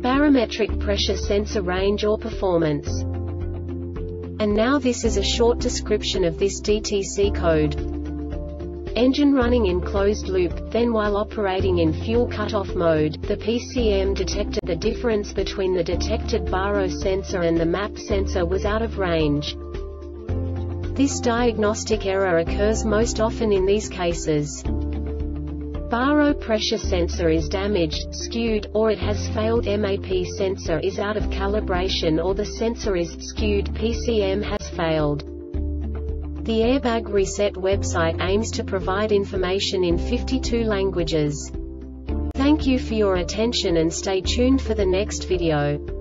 barometric pressure sensor range or performance. And now this is a short description of this DTC code. Engine running in closed loop, then while operating in fuel cutoff mode, the PCM detected the difference between the detected baro sensor and the map sensor was out of range. This diagnostic error occurs most often in these cases. Baro pressure sensor is damaged, skewed, or it has failed MAP sensor is out of calibration or the sensor is skewed PCM has failed. The Airbag Reset website aims to provide information in 52 languages. Thank you for your attention and stay tuned for the next video.